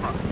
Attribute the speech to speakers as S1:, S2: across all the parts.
S1: cover.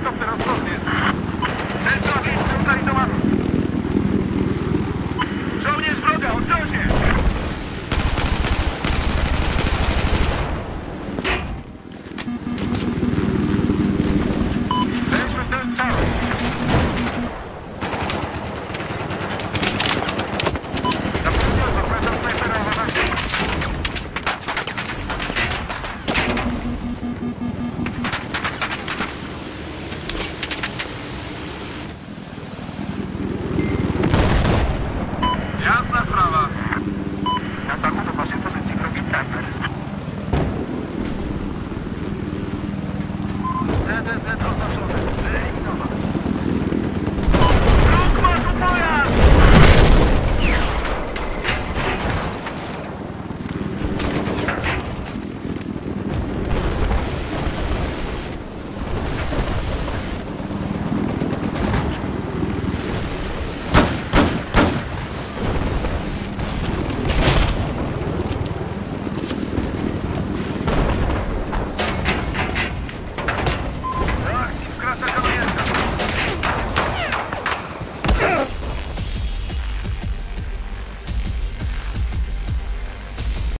S1: helicópteros CZ oznaczony.